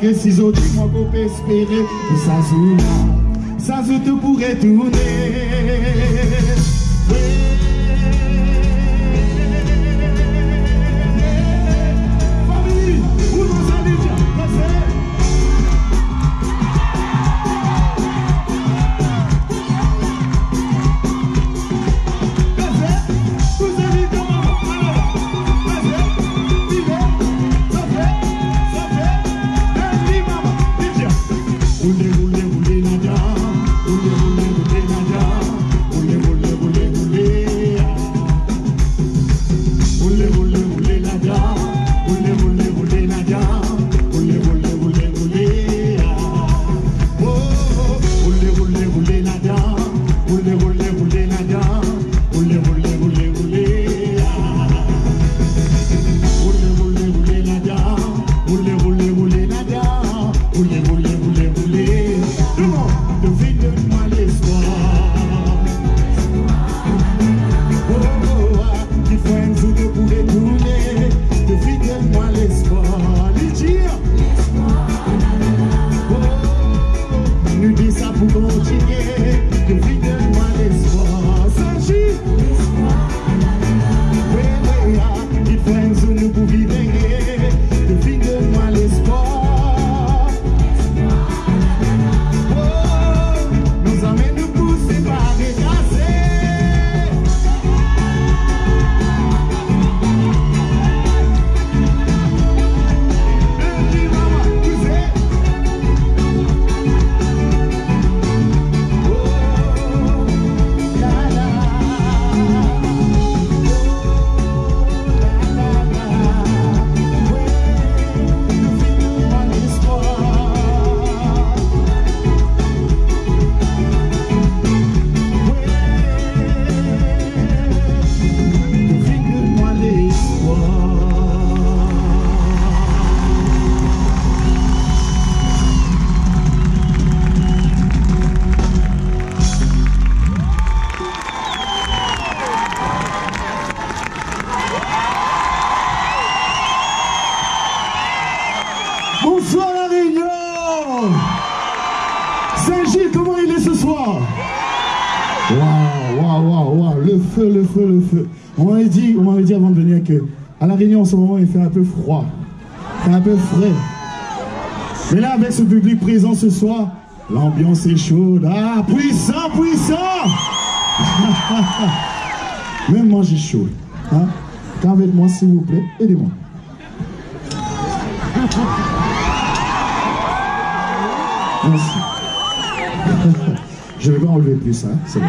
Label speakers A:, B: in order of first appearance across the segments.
A: Que si j'ai moi pour p'espérer, que ça se joue là, ça se pourrait tourner. En ce moment il fait un peu froid, un peu frais. Mais là avec ce public présent ce soir, l'ambiance est chaude. Ah, puissant, puissant. Même moi j'ai chaud. Hein? avec moi s'il vous plaît, aidez-moi. Merci. Je vais pas enlever plus, hein, c'est bon.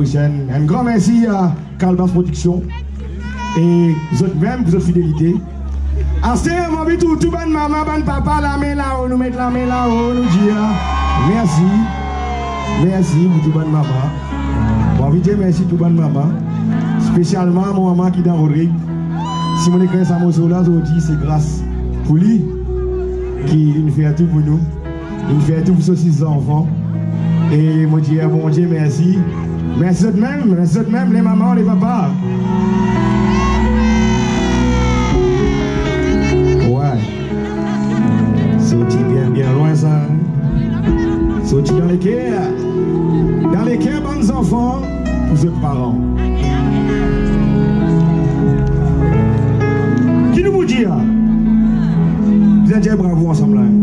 A: Un grand merci à Calbas Production et vous même pour votre fidélité. Assez, mon envie tout, ban maman, ban papa, la main là-haut, nous mettre la main là-haut, nous dire merci. Merci pour tout ban maman. Bon, dire merci tout ban maman. Spécialement mon maman qui est dans Rodrigue. Si mon écran m'a là, aujourd'hui, c'est grâce pour lui qui nous fait tout pour nous. Il fait tout pour six enfants. Et je dis, bon Dieu, merci. Merci de même, merci de même, les mamans, les papas. Ouais. Sorti bien, bien loin, ça. hein. Sorti dans les cœurs. Dans les bonnes enfants, vous êtes parents. Qui nous vous dit, là? Vous êtes bravo ensemble.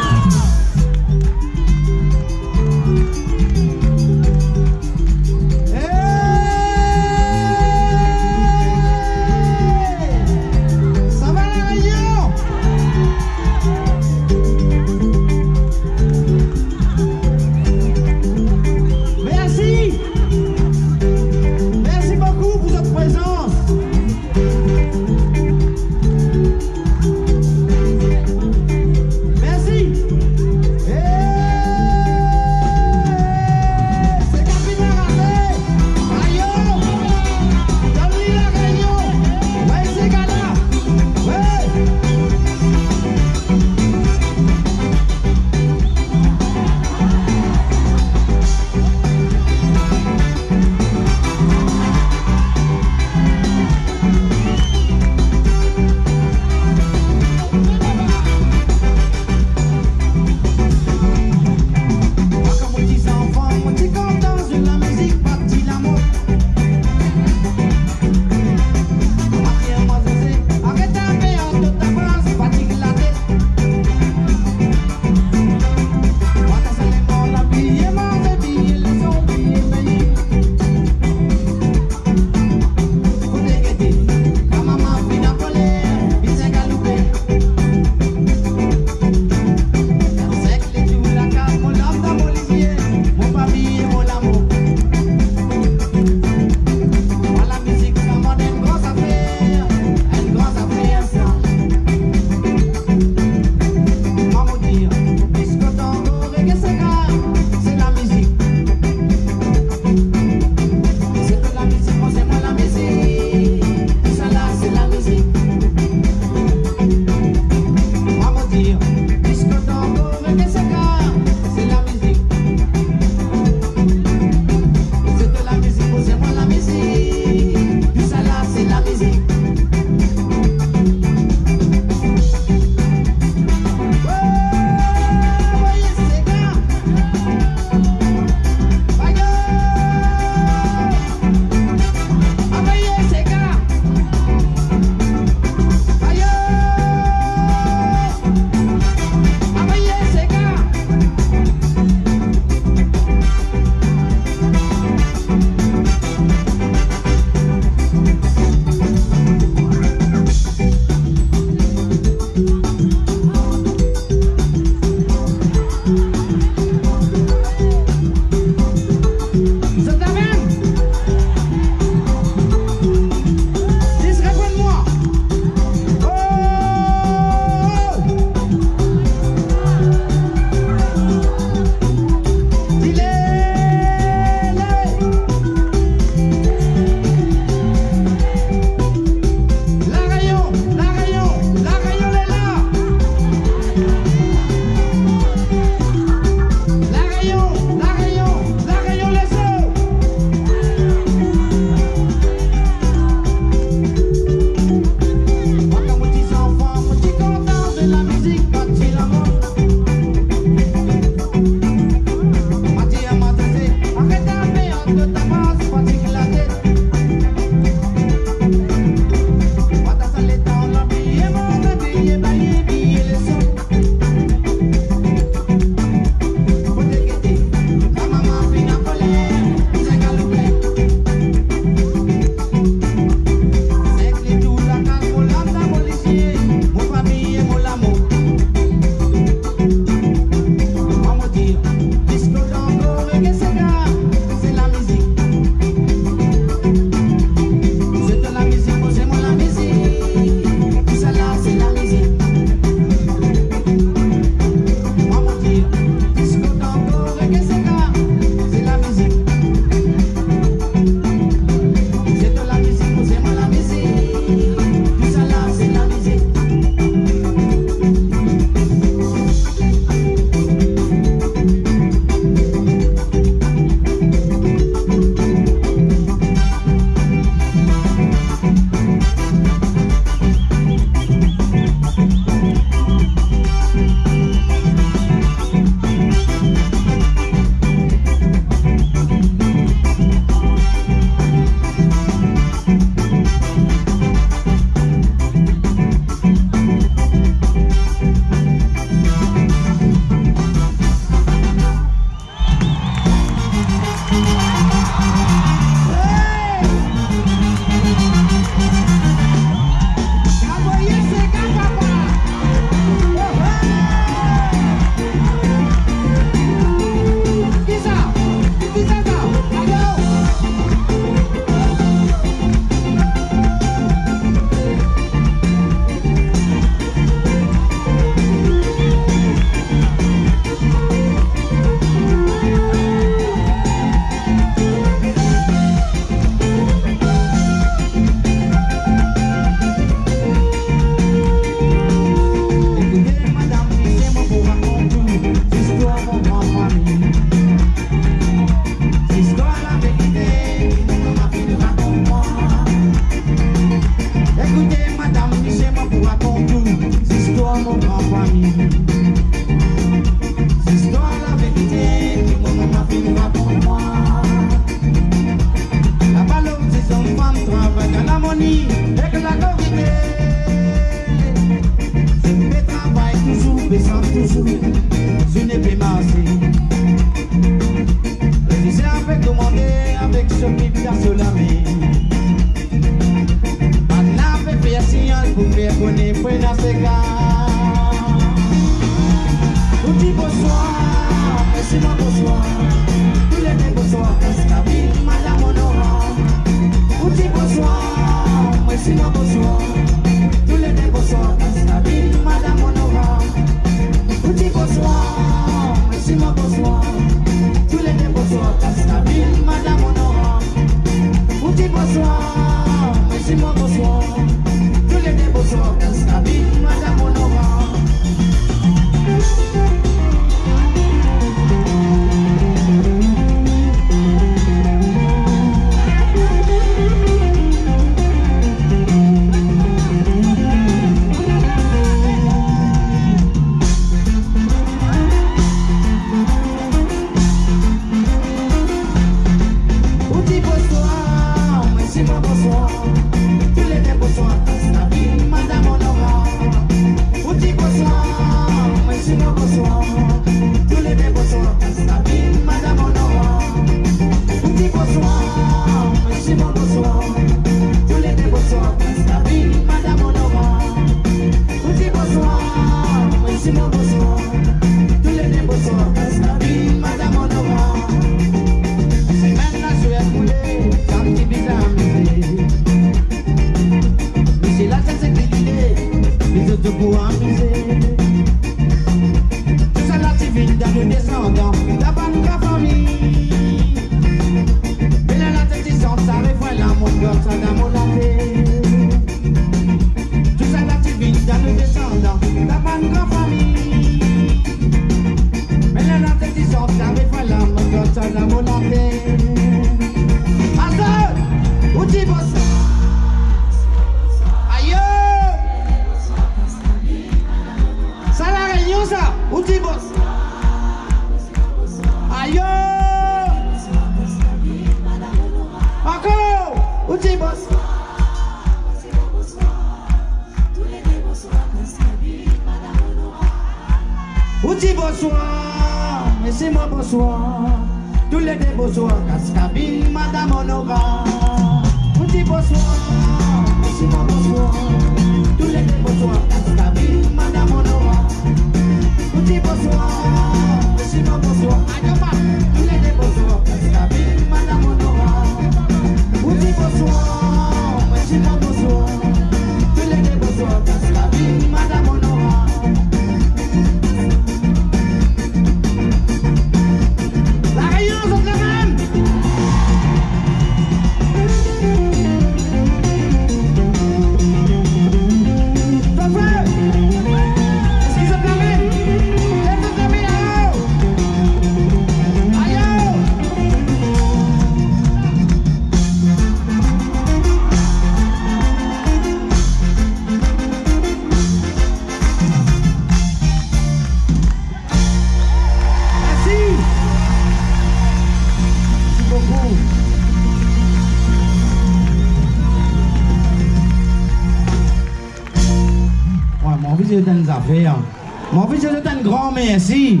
B: ainsi.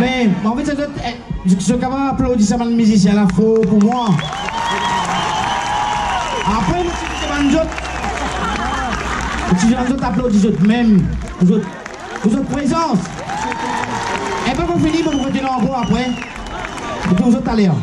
B: Mais en fait, eh, je, je capable applaudissement de musicien là, faux pour moi. Après, je suis les autres applaudissent même, vous autres, vous. Et puis, vous finissez, vous continuez encore après. Et puis, vous autres allez. Hein.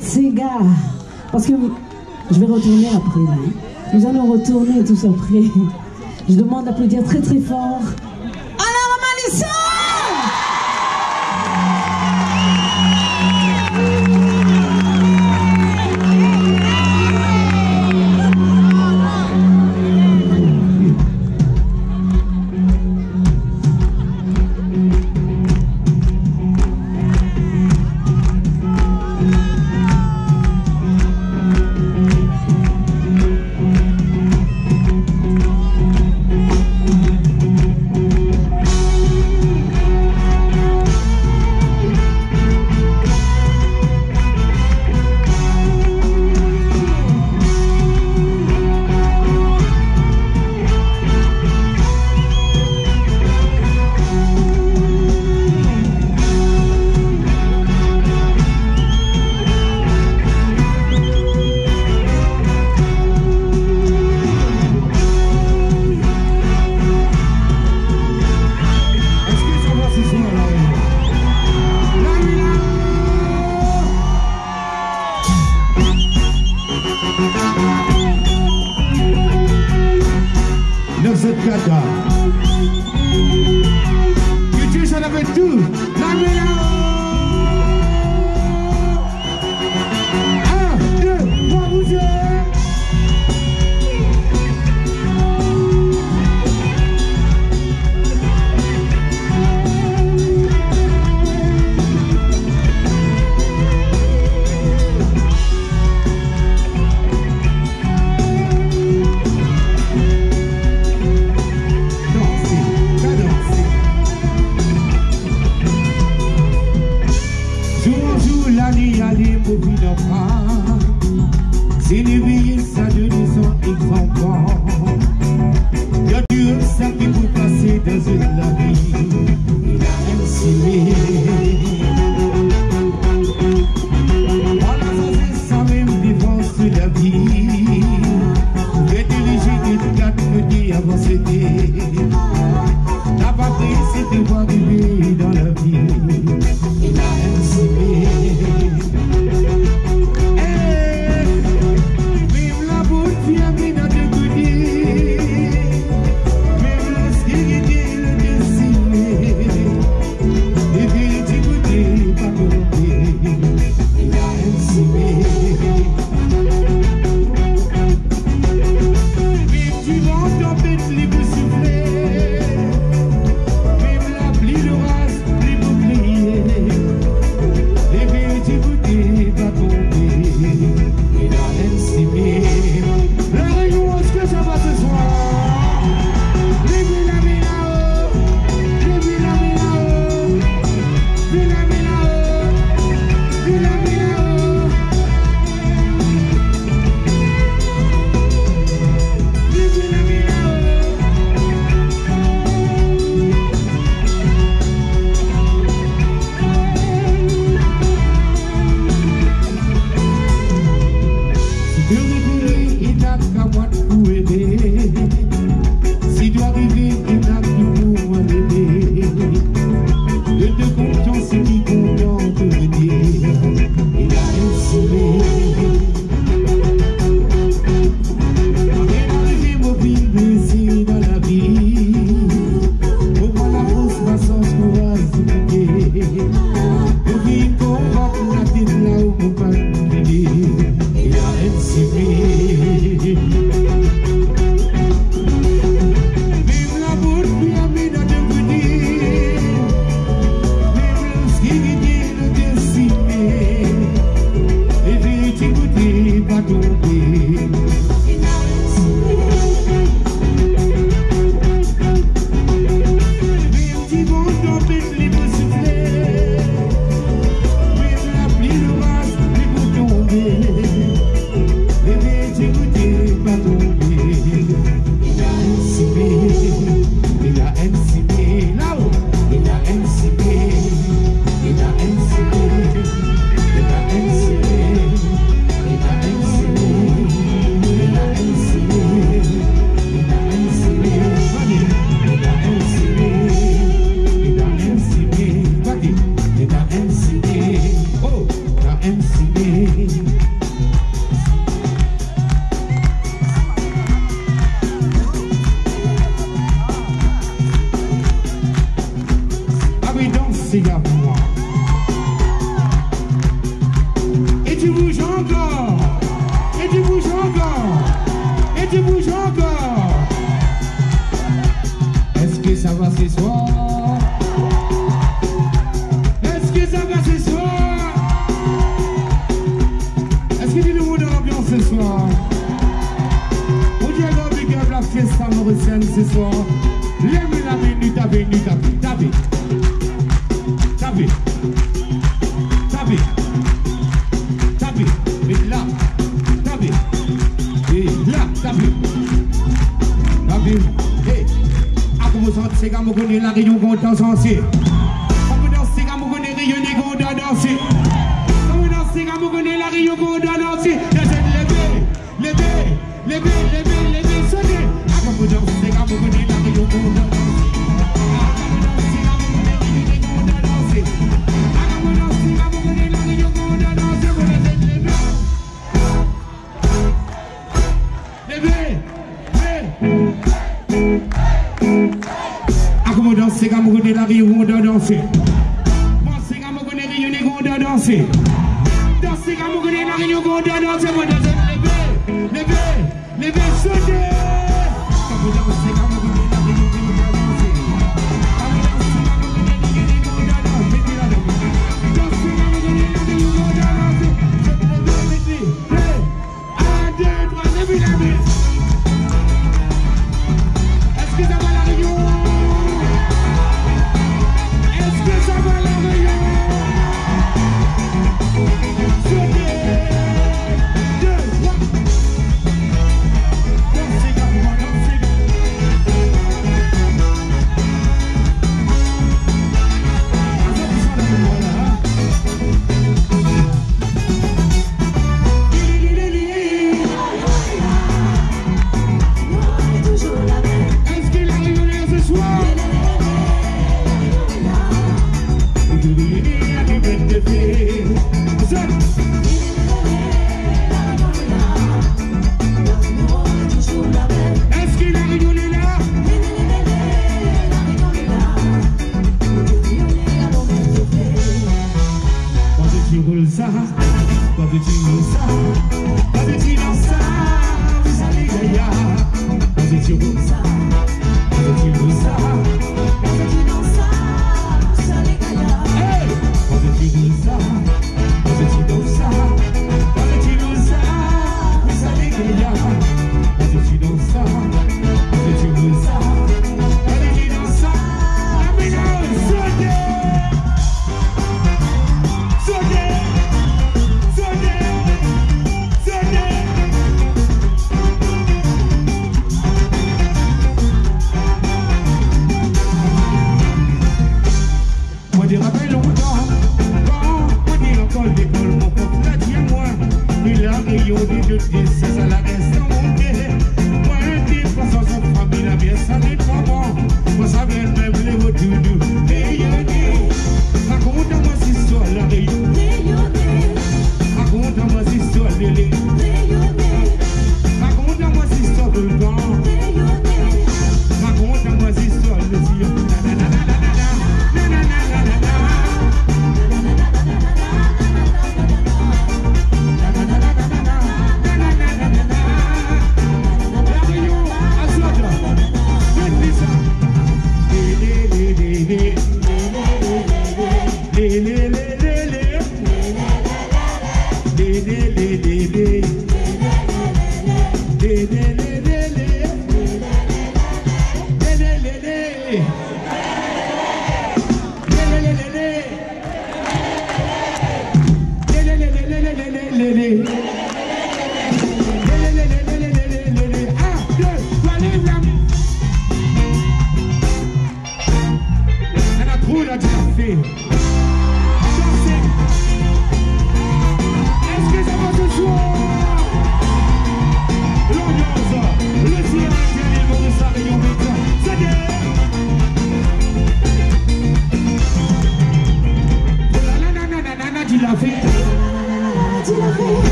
A: Tsega. Parce que je vais retourner après. Hein. Nous allons retourner tous après. Je demande d'applaudir très très fort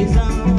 C: maison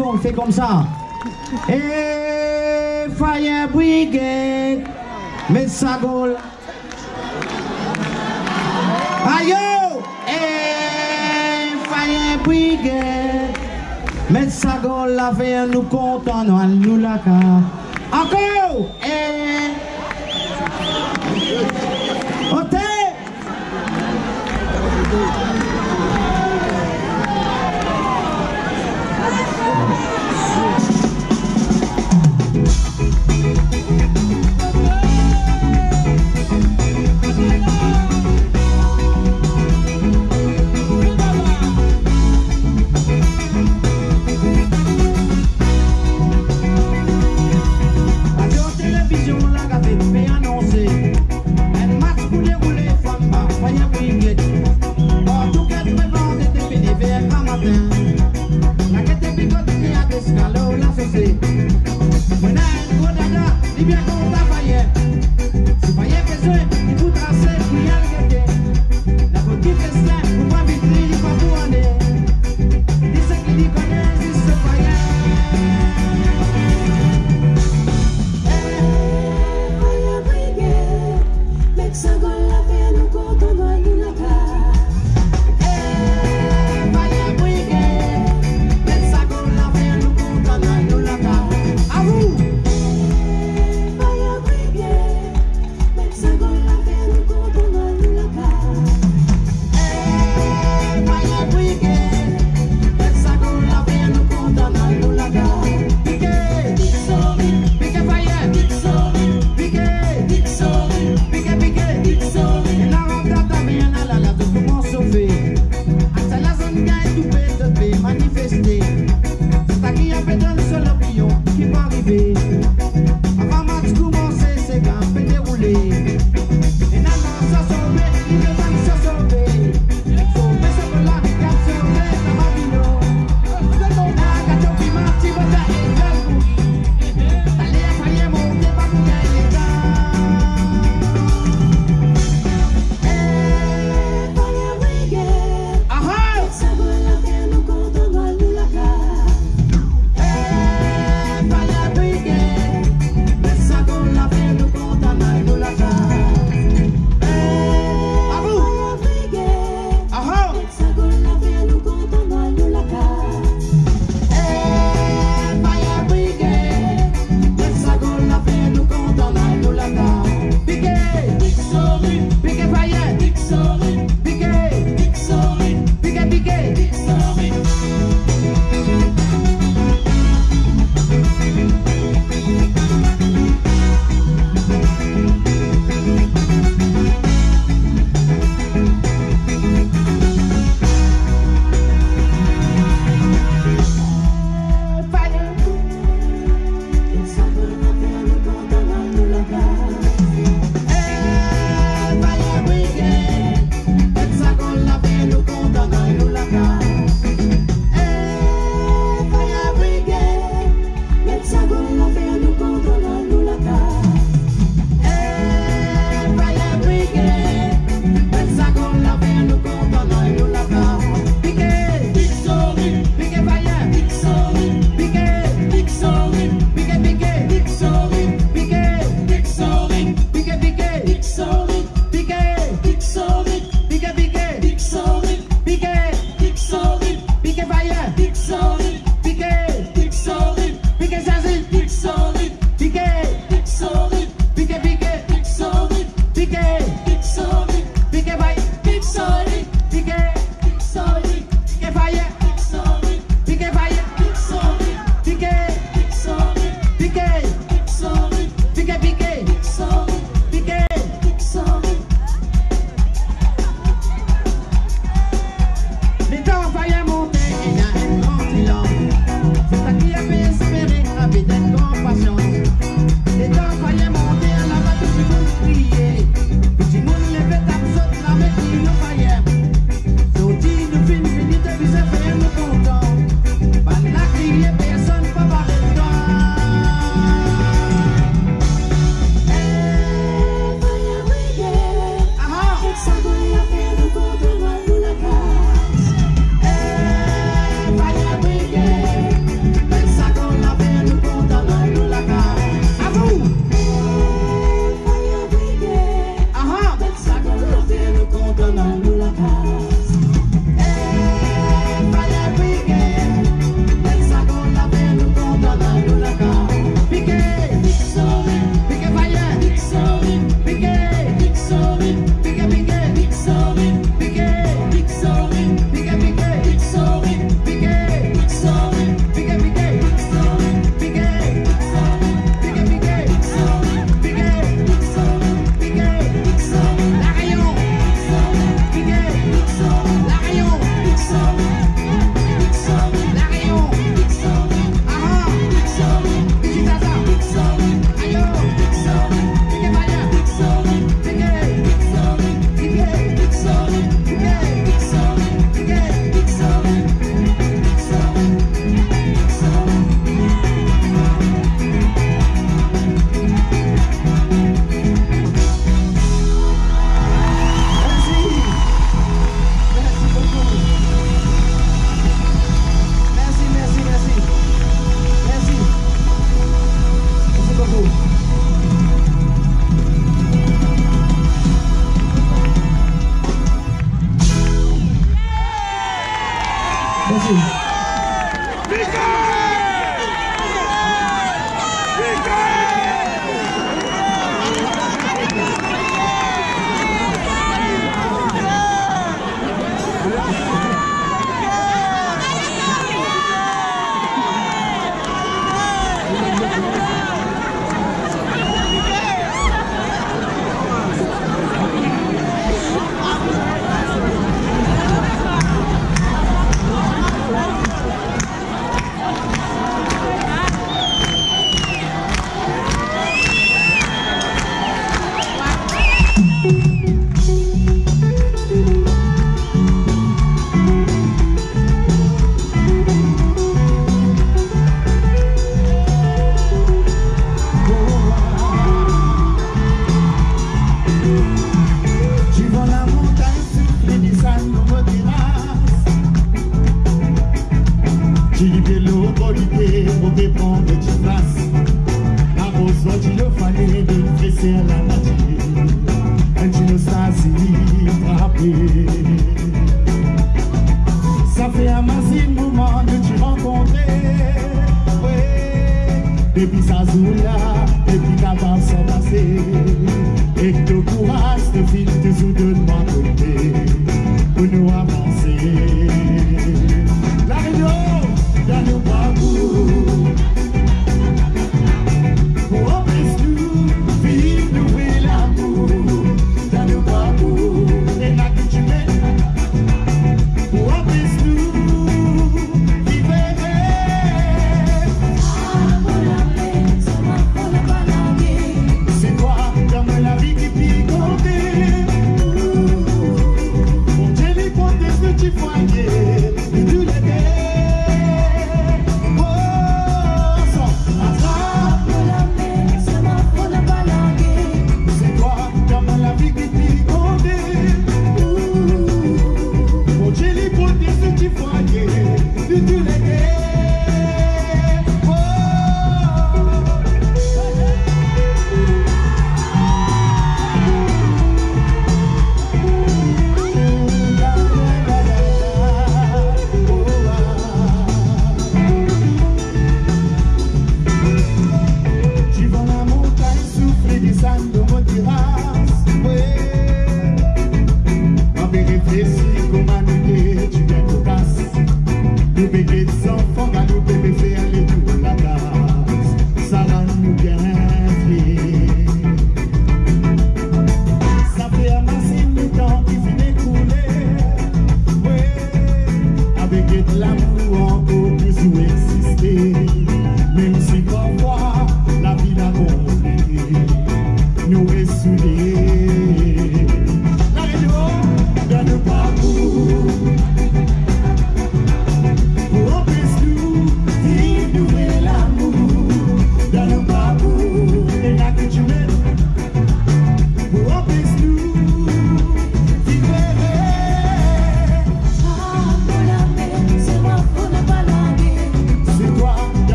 A: morceau, on le fait
B: comme ça. Et Fire Brigade, Messagol. Aïe! Oh! Et Fire Brigade, Messagol, la veille, nous comptons, nous la
A: carte. it.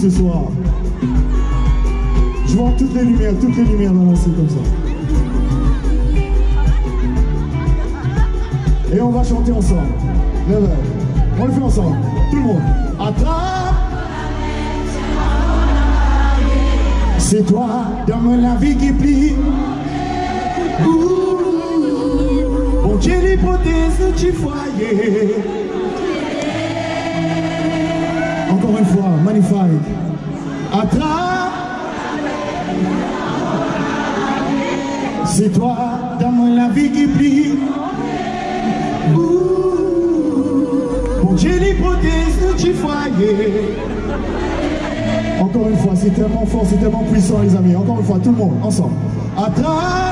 A: ce soir. Je vois toutes les lumières, toutes les lumières balancées comme ça. Et on va chanter ensemble. On le fait ensemble. Tout le monde. Attrape
D: C'est toi dans la vie qui plie. Bon Dieu, l'hypothèse du foyer. Attrape C'est toi dans mon la vie qui brille. Pour
A: Dieu l'hypothèse de tu foyer. Encore une fois, c'est tellement fort, c'est tellement puissant les amis. Encore une fois, tout le monde, ensemble. Attrape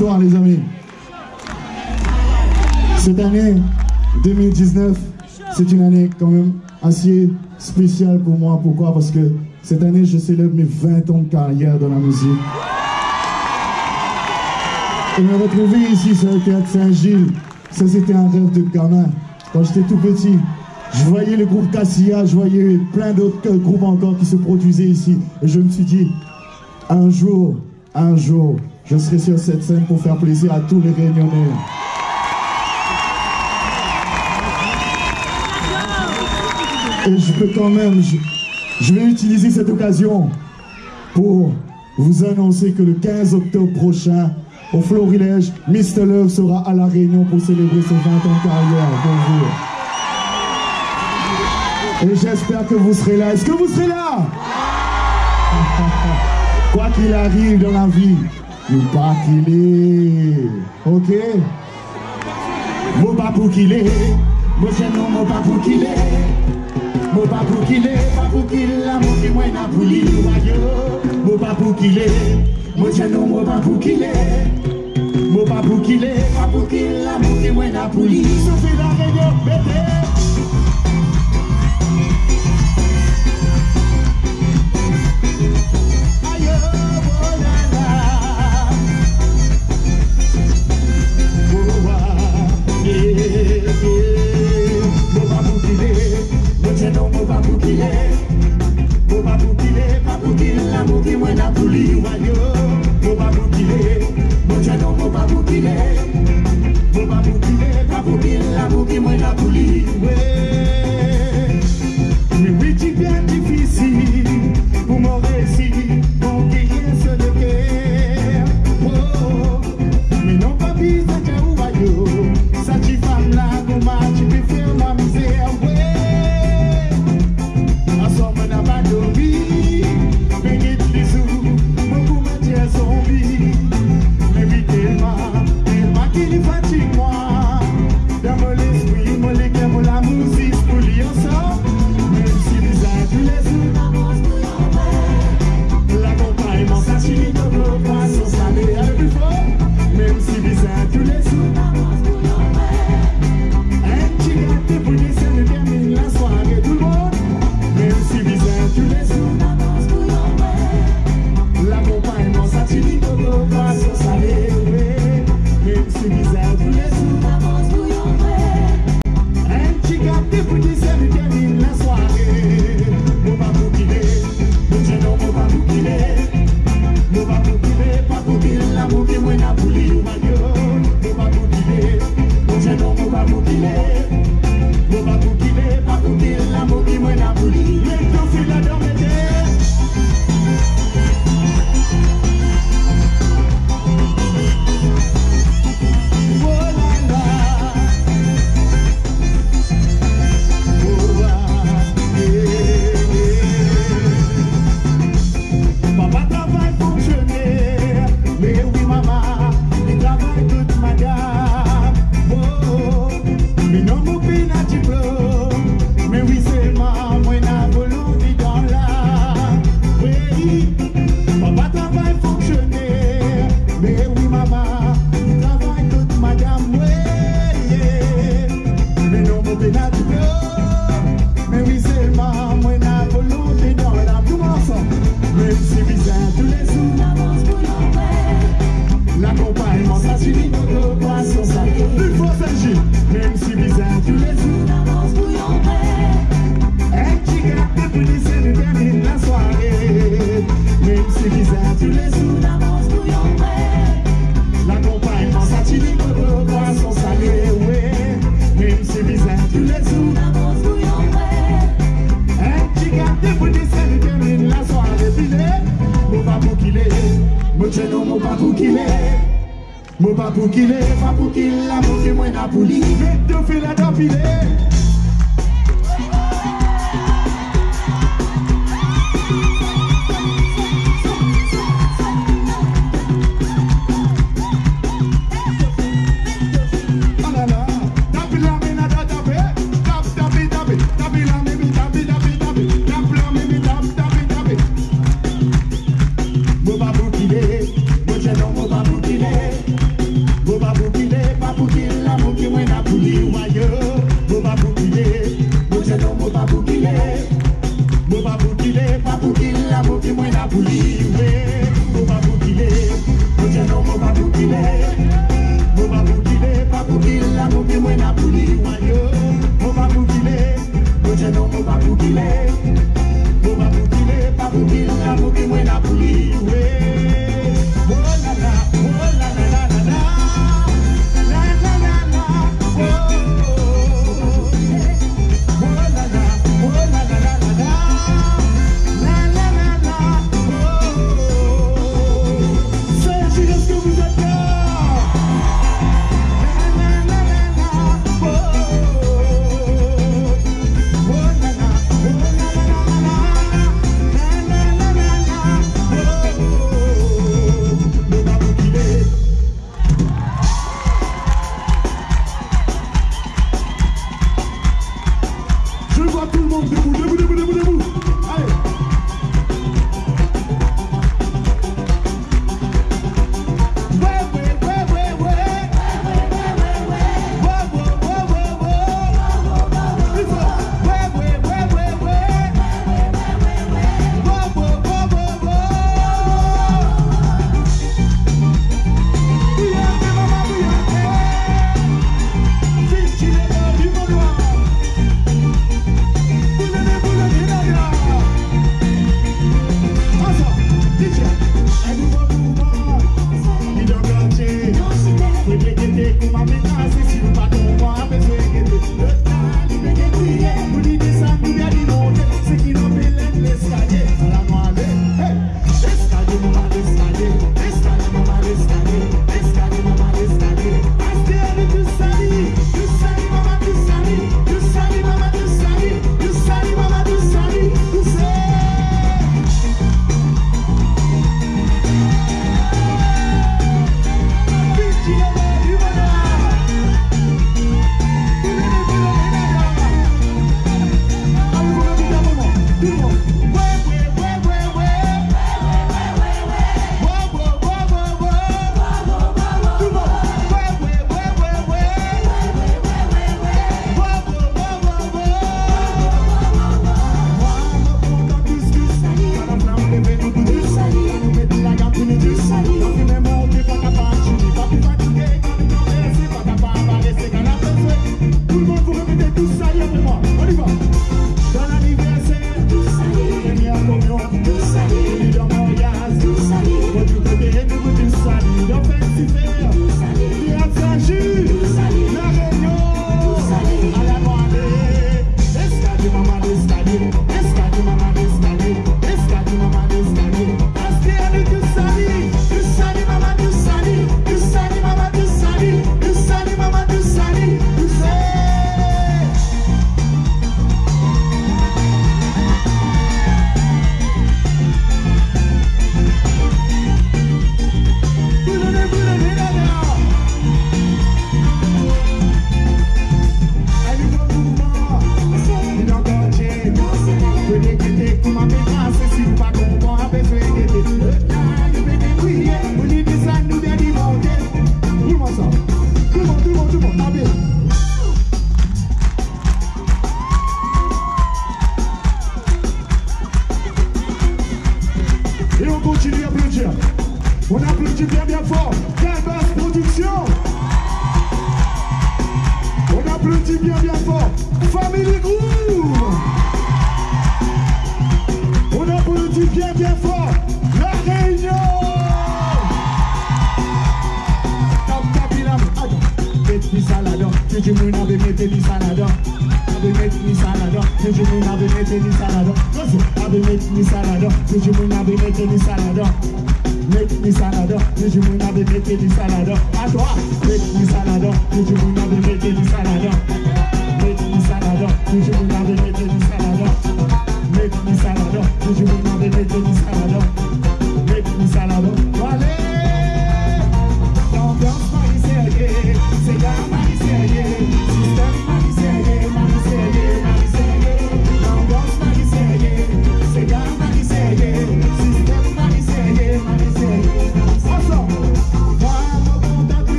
A: soir, les amis, cette année 2019, c'est une année quand même assez spéciale pour moi. Pourquoi? Parce que cette année, je célèbre mes 20 ans de carrière dans la musique. Et me retrouver ici sur le théâtre Saint-Gilles, ça c'était un rêve de gamin. Quand j'étais tout petit, je voyais le groupe Cassia, je voyais plein d'autres euh, groupes encore qui se produisaient ici. Et je me suis dit, un jour, un jour, je serai sur cette scène pour faire plaisir à tous les réunionnais. Et je peux quand même, je, vais utiliser cette occasion pour vous annoncer que le 15 octobre prochain, au Florilège, Mr. Love sera à La Réunion pour célébrer ses 20 ans de carrière. Bonjour. Et j'espère que vous serez là. Est-ce que vous serez là? Quoi qu'il arrive dans la vie, Mou pa kile, ok? Mou pa pou kile, mou jenon mou pa pou kile. Mou pa pou kile, pa pou kile la mou ki mwen apou li. Mou pa pou kile, mou jenon mou pa pou kile. Mou pa pou kile, pa pou kile la mou ki mwen apou li. Sou se la reyo bete.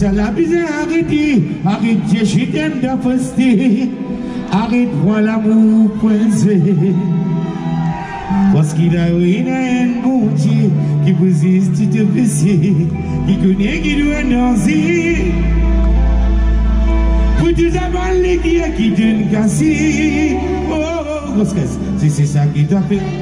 A: la misère, arrêtez, arrête, je t'aime d'apostée, arrête-moi l'amour coincé. Parce qu'il a eu un bon Dieu qui résiste de qui connaît qui doit danser. Pour tout avant les qui donne cassé. Oh, oh, oh parce que c'est ça qui t'a fait.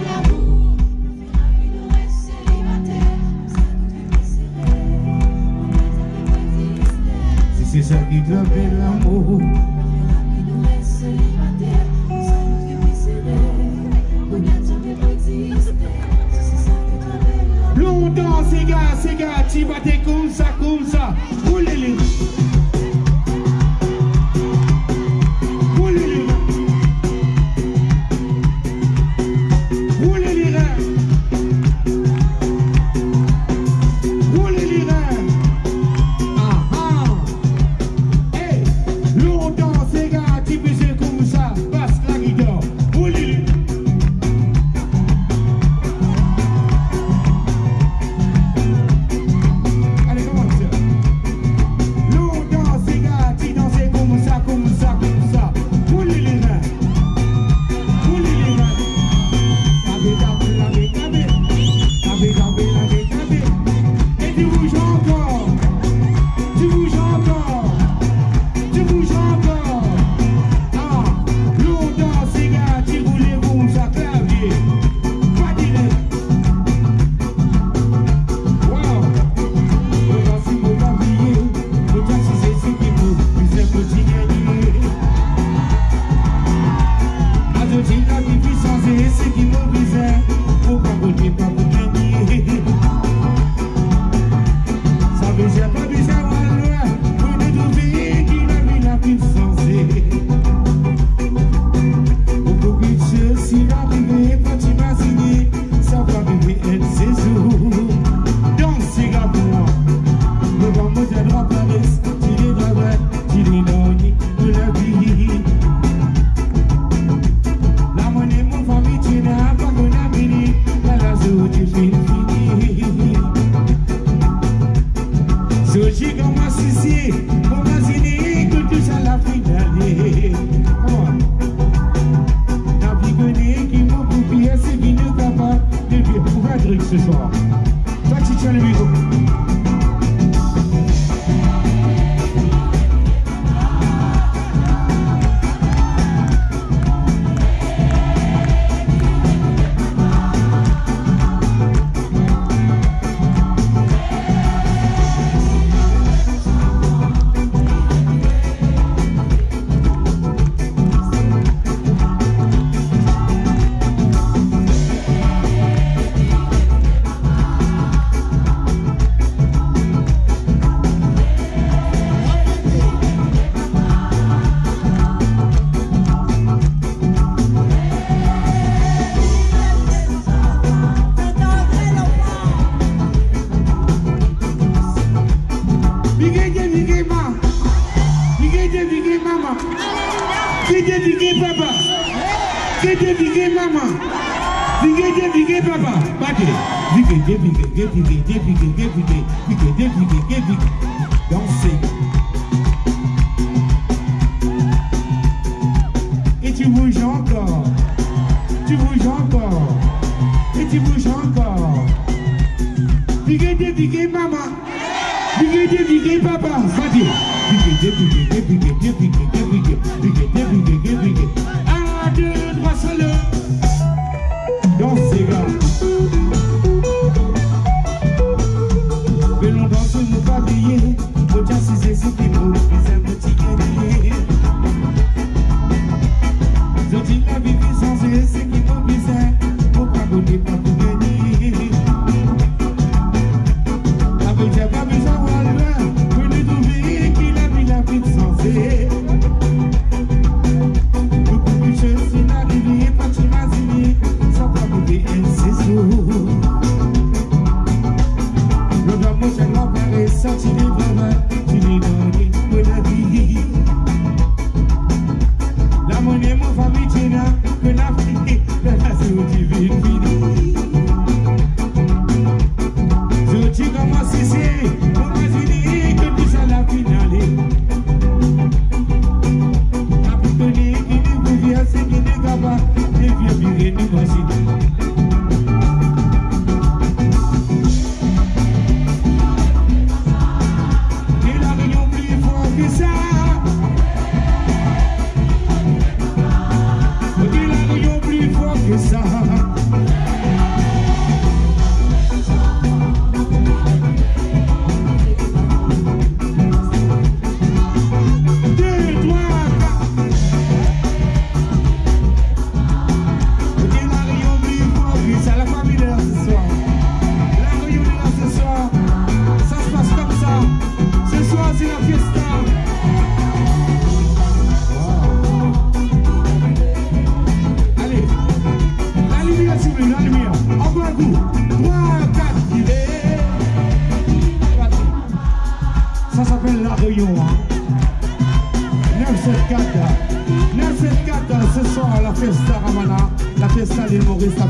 A: 2021.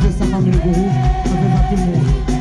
A: L'île Maurice, la fiesta famille Gourou, la fiesta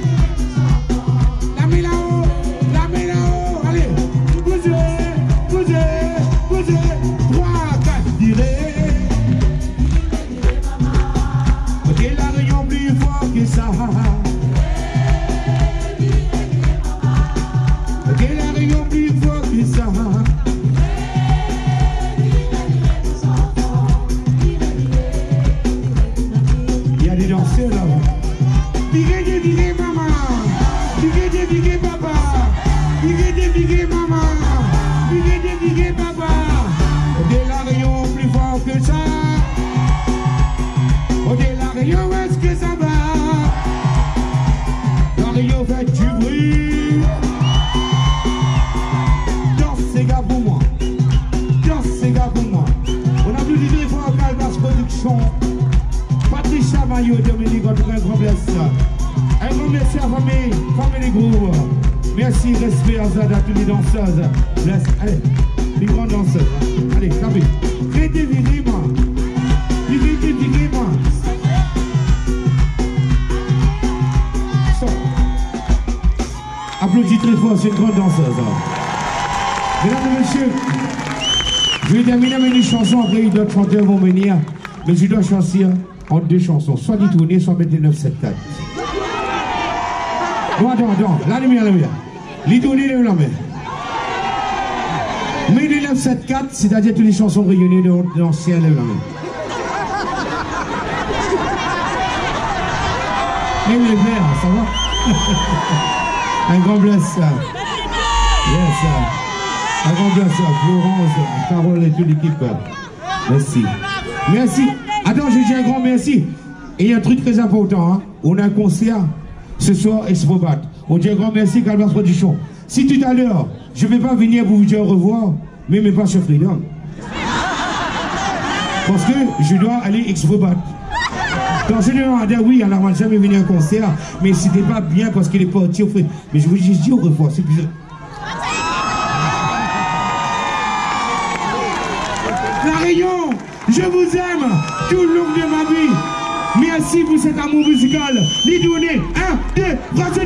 A: Choisir entre deux chansons, soit du tourner, soit mettre 974. Non, attends, attends, la lumière, la lumière. Les tourner, lève la main. Mais les 974, c'est-à-dire toutes les chansons rayonnées de l'ancien, la main. Même les verts, ça va? Un grand bless. Yes. Un grand bless à Florence, Carole et toute l'équipe. Merci. Merci. Attends, je dis un grand merci. Et il y a un truc très important. Hein. On a un concert ce soir, Expobat. On dit un grand merci, Calvas Production. Si tout à l'heure, je ne vais pas venir vous dire au revoir, mais même pas sur Freedom. Parce que je dois aller Expobat. Quand je demandais, oui, alors on va jamais venir à un concert, mais c'était pas bien parce qu'il est parti au fait. Mais je vous dis, je dis au revoir, c'est. tout le long de ma vie. Merci pour cet amour musical. Les données, 1, 2, 3, 2,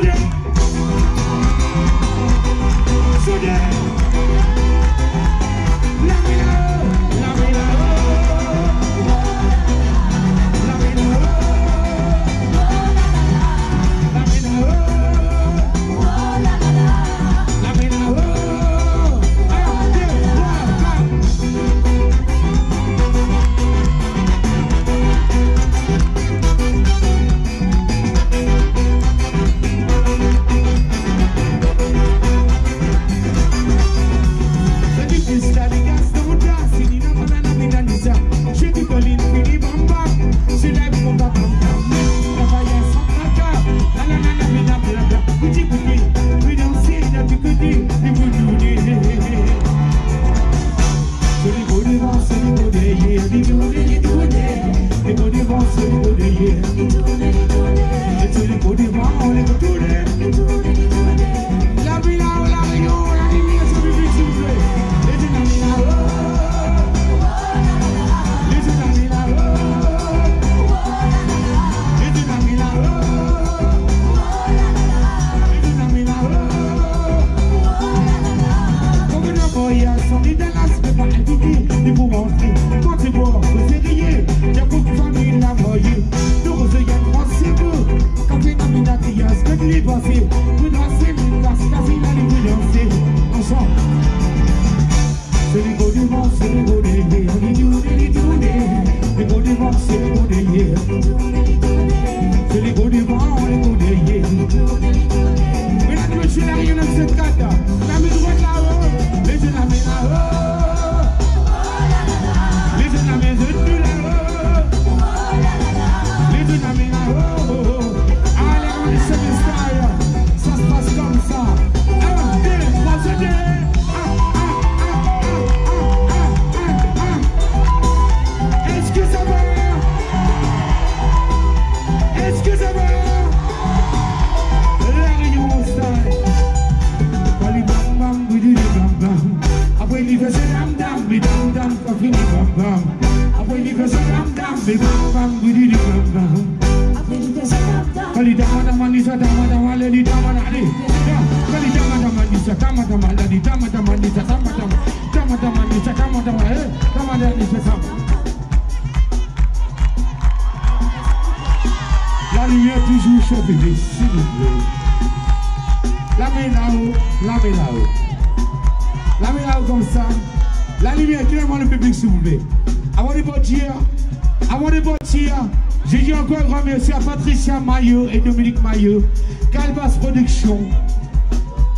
A: Maillot, Calvas Production,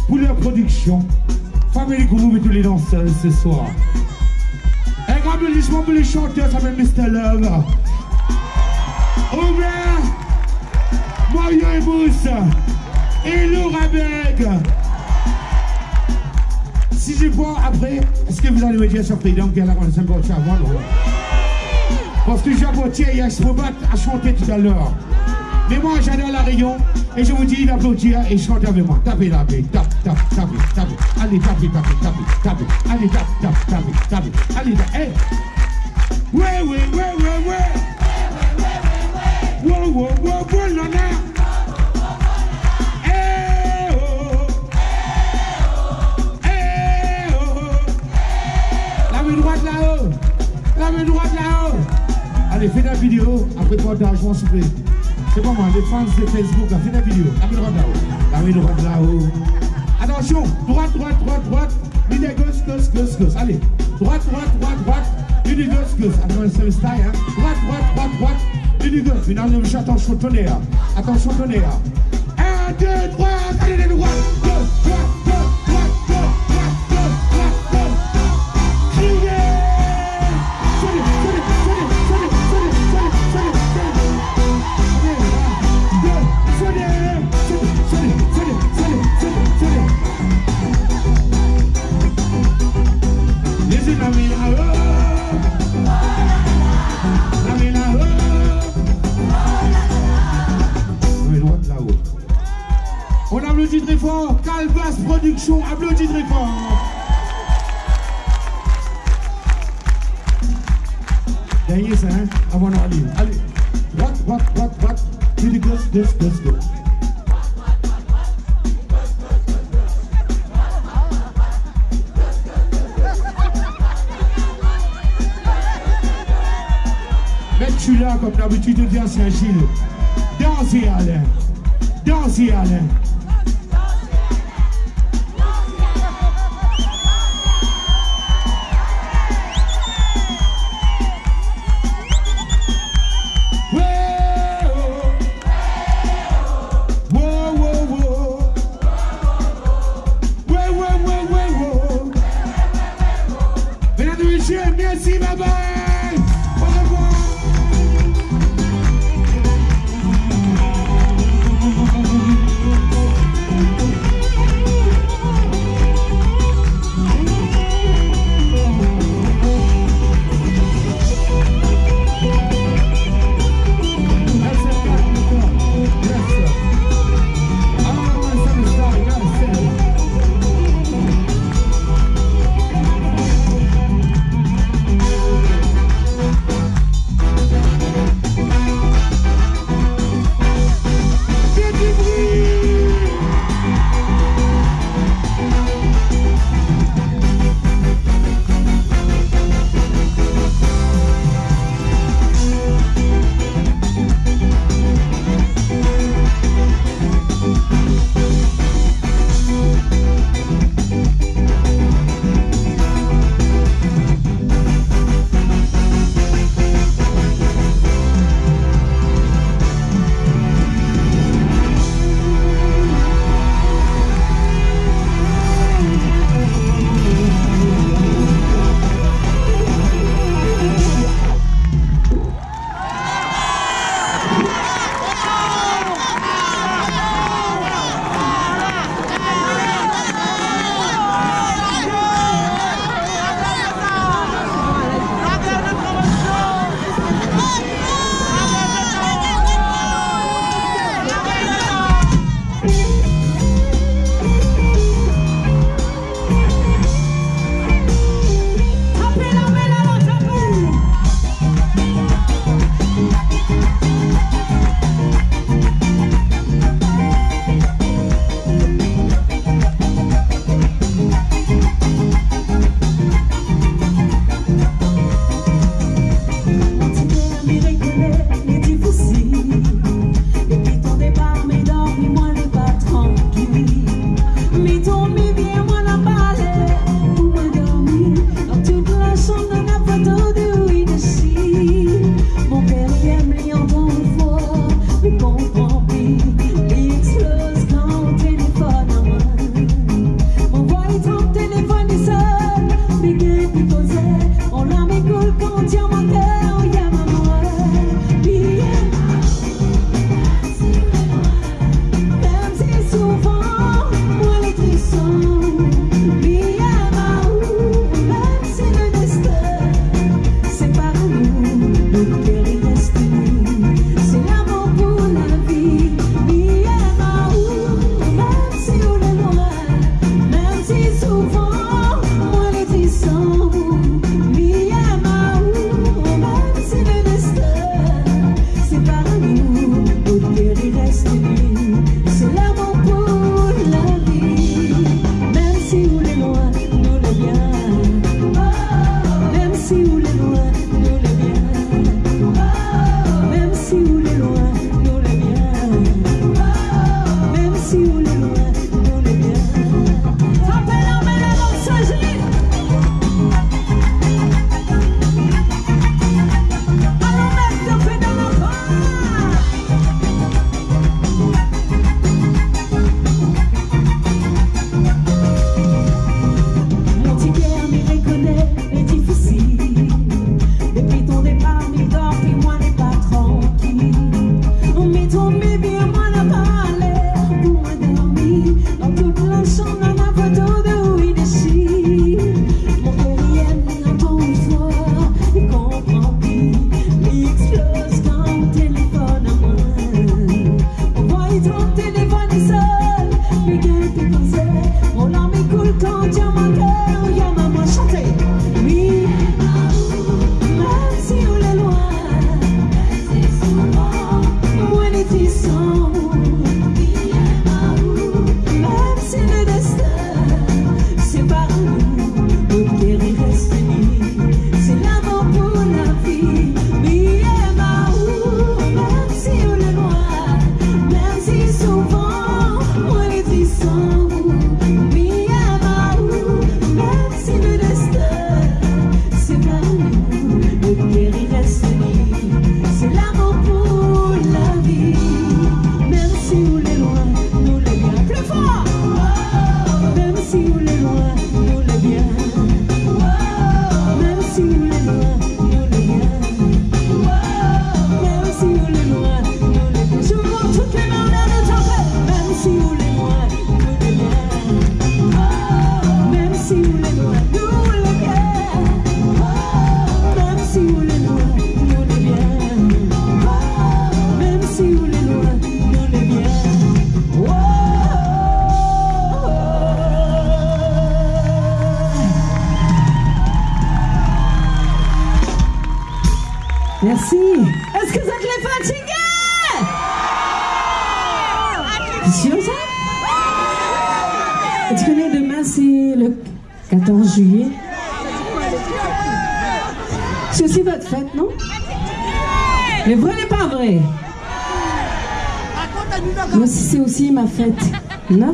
A: pour leur production. Family Group et tous les danseurs ce soir. Un grand applaudissement pour les chanteurs, ça Mr. Love. Ouvert, Mario et Mousse, et Laura Beg. Si je vois après, est-ce que vous allez me dire sur Freedom qu'elle a commencé à avant, Parce que Jabotier et Expobat a chanté tout à l'heure. Mais moi, j'adore la Réunion et je vous dis d'applaudir et chantez avec moi. Tapez la tape, tape, tapez, tapez. Allez, tapez, tapez, tapez, tapez. Allez, tape, tape, tapez, tapez. Allez, tape, hey. Ouais, ouais, ouais, ouais, ouais. Wow, nana. Eh, oh. Eh, oh. La main droite là-haut. La main droite là-haut. Allez, faites la vidéo. Après pas d'argent, s'il vous plaît. C'est pas moi, les fans de Facebook, là, faites la vidéo. La droite là-haut. La droite là-haut. Attention, droite, droite, droite, droite. L'idée gauche, gauche, gauche, gauche. Allez, droite, droite, droite, droite. L'idée gauche, gauche. Attention, c'est le style, hein. Droite, droite, droite, droite. L'idée gauche. Mesdames et messieurs, attention, tonnerre. Attention, tonnerre. Un, deux, trois, allez, les droite, gauche, droite, gauche, droite,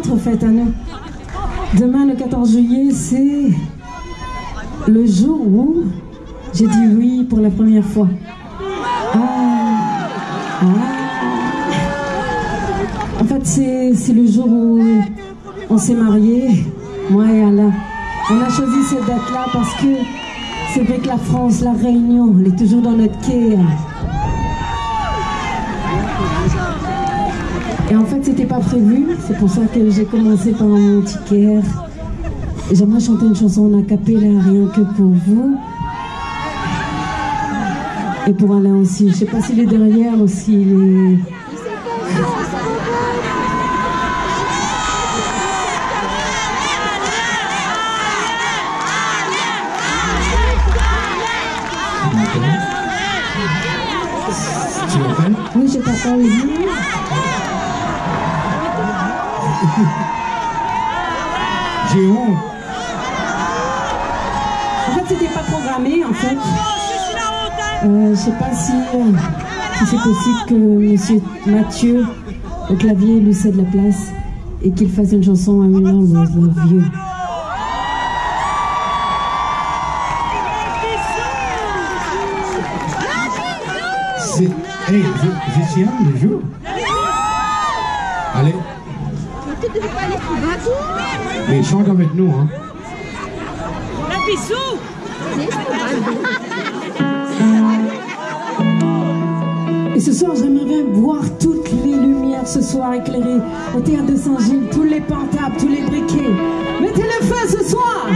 E: Notre fête à nous. Demain, le 14 juillet, c'est le jour où j'ai dit oui pour la première fois. Ah. Ah. En fait, c'est le jour où on s'est mariés, moi et Alain. On a choisi cette date-là parce que c'est vrai que la France, la Réunion, elle est toujours dans notre cœur. Et en fait, c'était pas prévu. C'est pour ça que j'ai commencé par cœur. Et J'aimerais chanter une chanson en acapella, rien que pour vous. Et pour Alain aussi. Je sais pas s'il est derrière ou s'il est... Oui, je.
F: J'ai honte.
E: En fait, c'était pas programmé, en fait. Euh, je sais pas si, euh, si c'est possible que Monsieur Mathieu, au clavier, lui cède la place et qu'il fasse une chanson à une langue de vieux.
F: C'est. Hey, je, je tiens le jour. Allez. Mais chante avec nous, hein.
E: La pissou Et ce soir, j'aimerais voir toutes les lumières ce soir éclairées au théâtre de Saint-Gilles, tous les portables, tous les briquets. Mettez le feu ce soir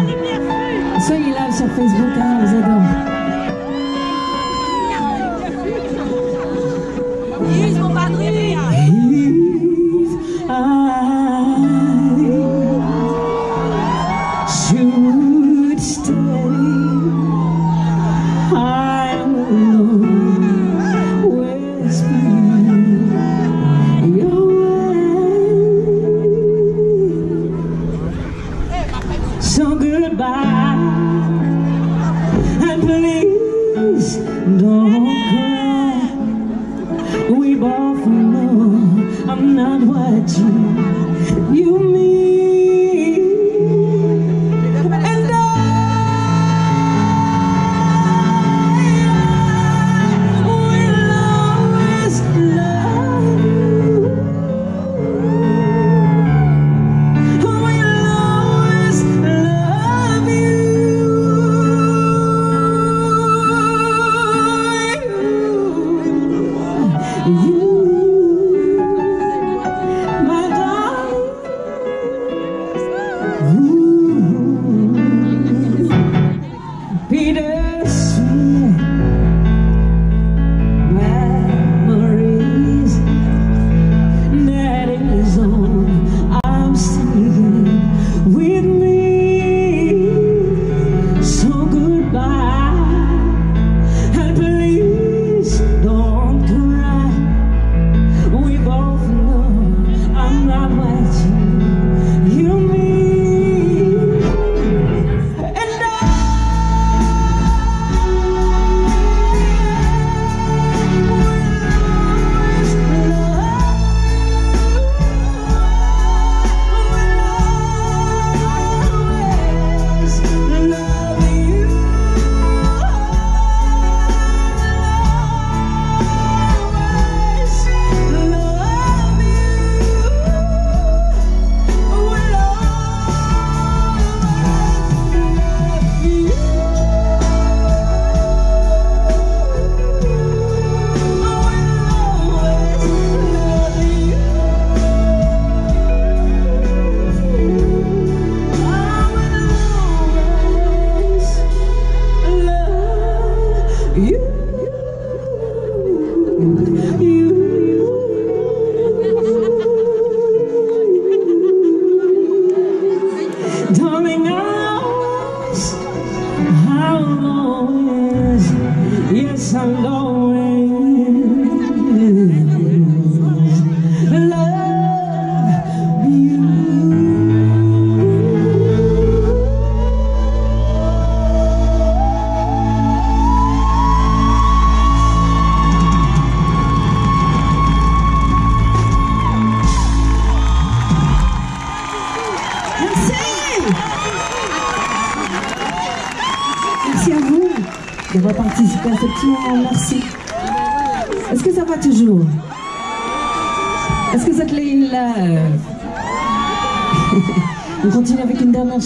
E: Soyez live sur Facebook, hein, on vous adore.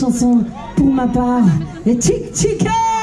E: chanson pour ma part. Est
A: Chick Chicken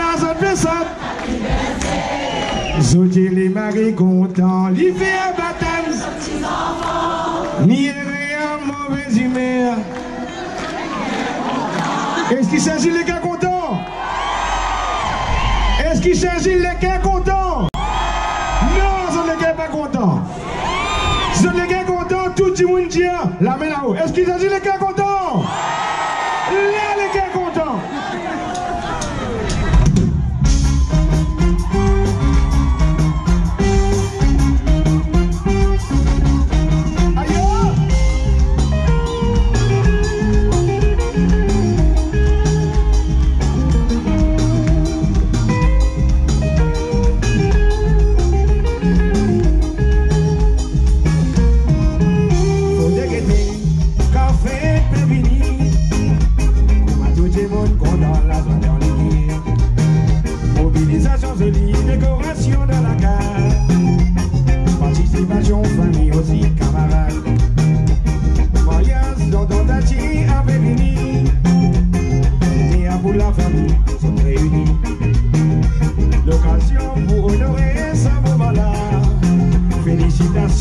G: la
A: zot besot Zouti li mari kontan Ni re a mauvaise Est-ce qu'il s'agit les cas contents Est-ce qu'il s'agit les cas contents Non, je ne suis pas content. Je ne suis pas content, tout le monde dit la main là-haut. Est-ce qu'il s'agit les cas contents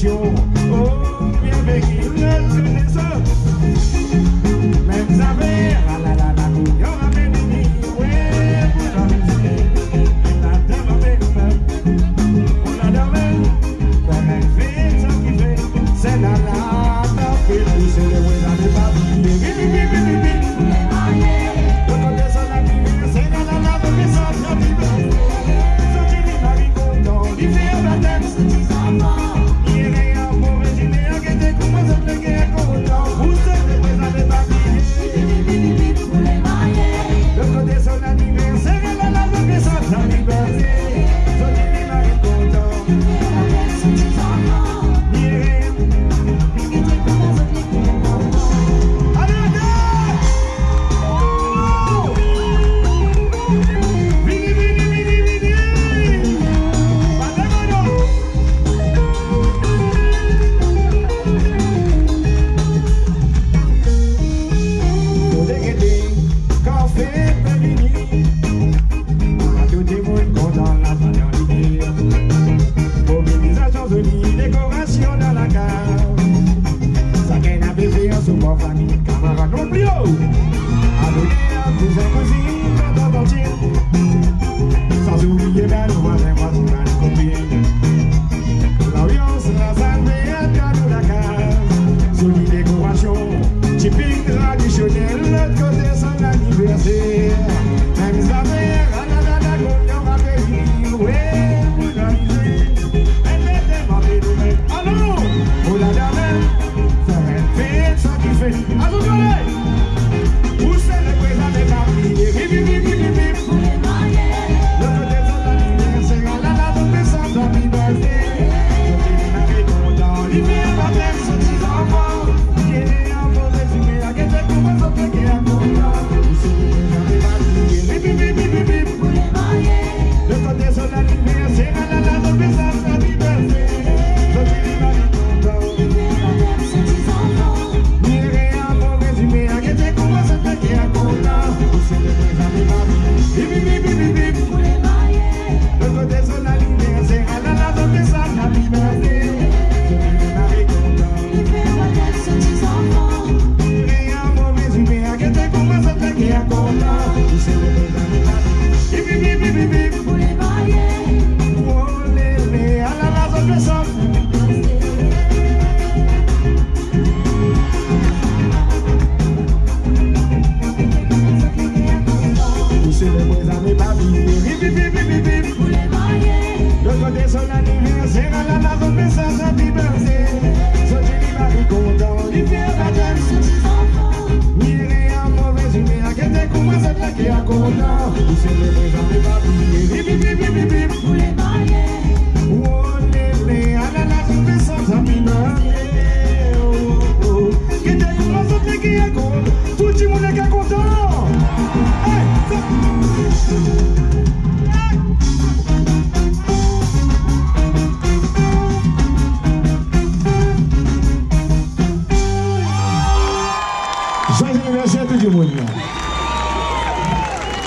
A: You.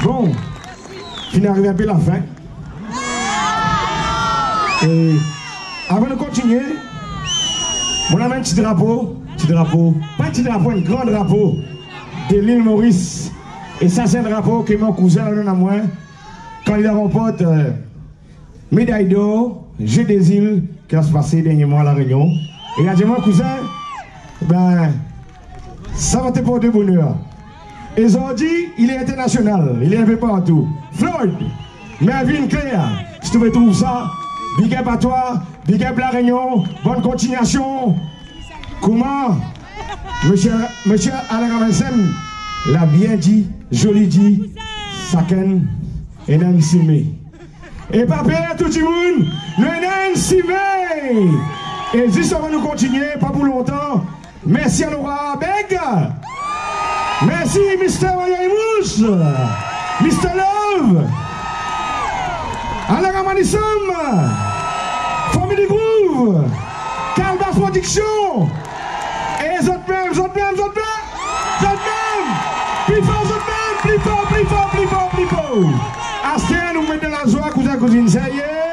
A: Bon, il arrive un peu la fin. Et avant de continuer, on a un petit drapeau, petit drapeau, pas un petit drapeau, un grand drapeau de l'île Maurice. Et ça, c'est un drapeau que mon cousin à moi quand il a remporté euh, médaille d'or, Jeu des îles, qui a se passé dernièrement à La Réunion. Et il a dit, mon cousin, ben, ça va te porter bonheur. Et aujourd'hui, il est international, il est un peu partout. Floyd, Mervyn Claire, si tu veux trouver ça, big up à toi, big up la Réunion, bonne continuation. Comment Monsieur, monsieur Alain Ramassem l'a bien dit, joli dit, Saken et Nancy May. Et peur tout le monde, le Nancy May. Et juste avant de continuer, pas pour longtemps, merci à Laura Beg. Merci Mr. Wayamous, Mr. Love, Alain Ramanissom, Family Groove, Calvas Production, et les autres mêmes, les autres mêmes, les autres mêmes, les autres mêmes, plus fort, les plus fort, plus fort, plus fort, plus fort. Astère, nous mettons la joie, cousin, cousine, ça y est.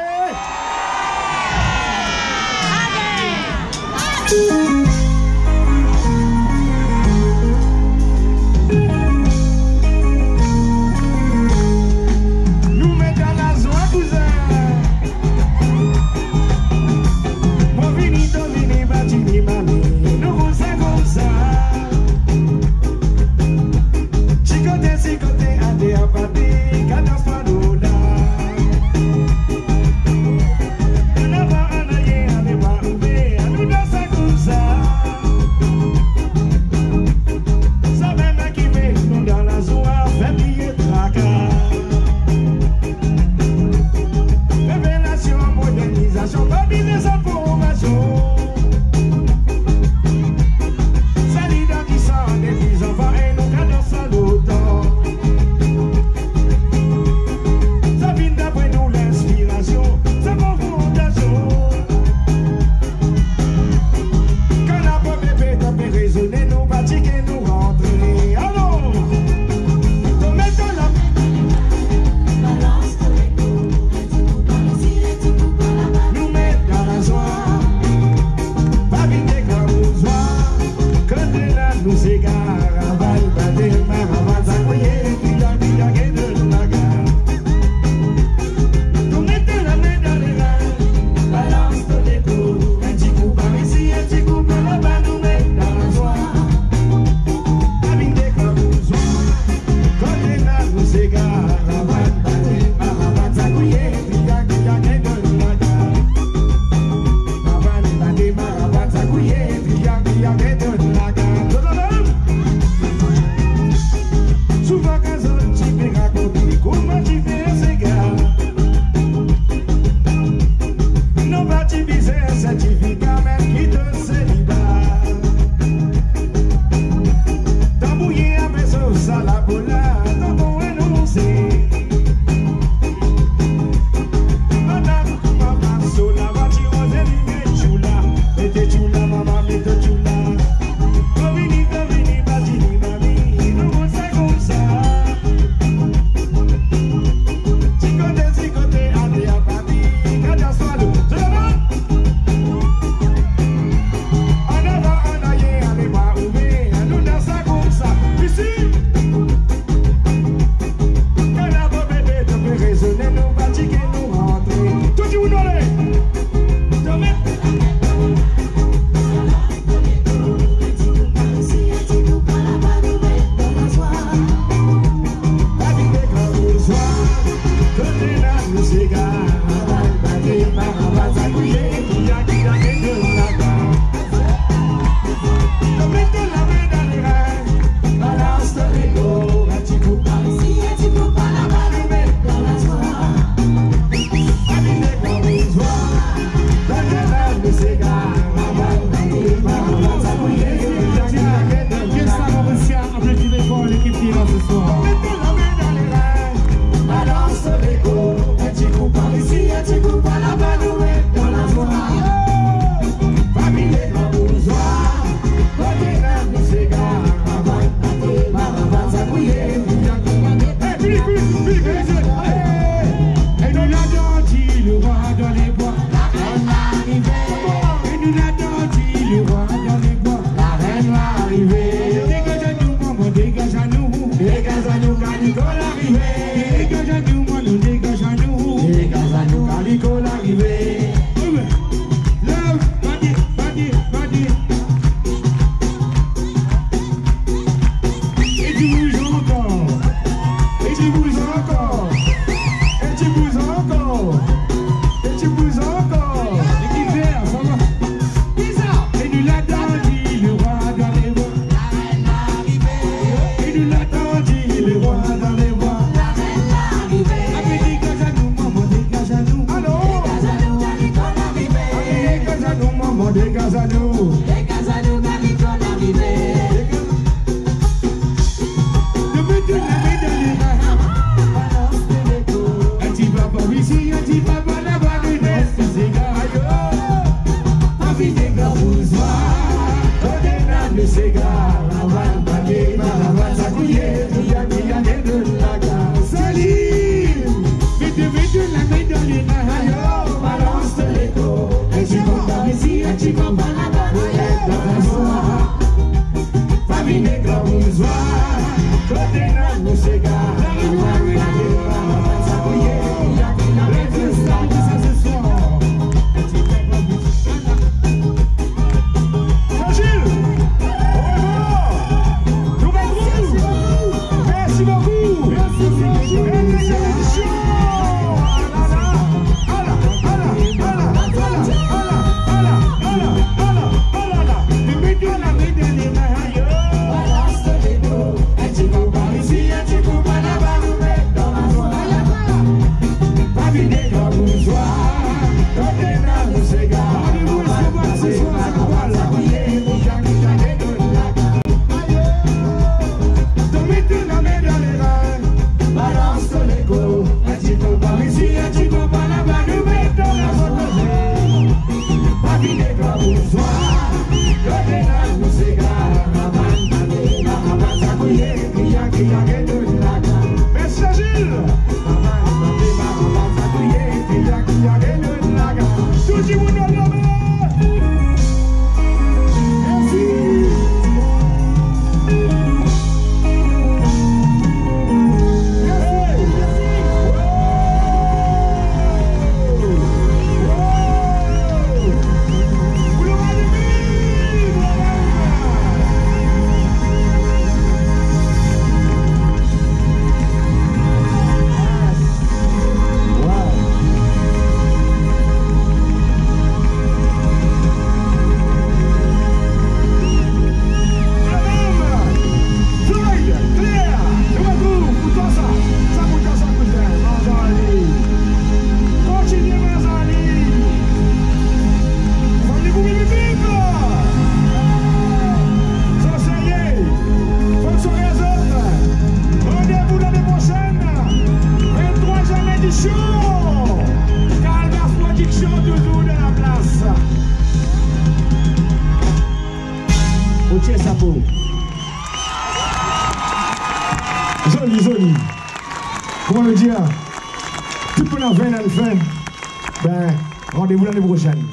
A: Ben, rendez-vous